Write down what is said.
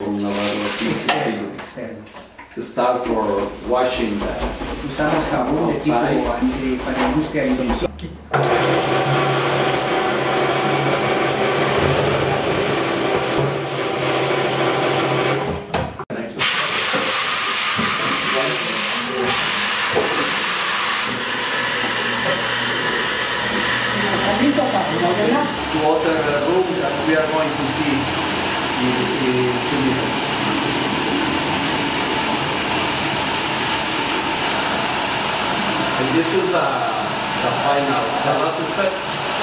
un lavado así sencillo. externo. Start for washing the Usamos jabón de tipo eh, para industria water the room that we are going to see And this is uh, the, final, the last step.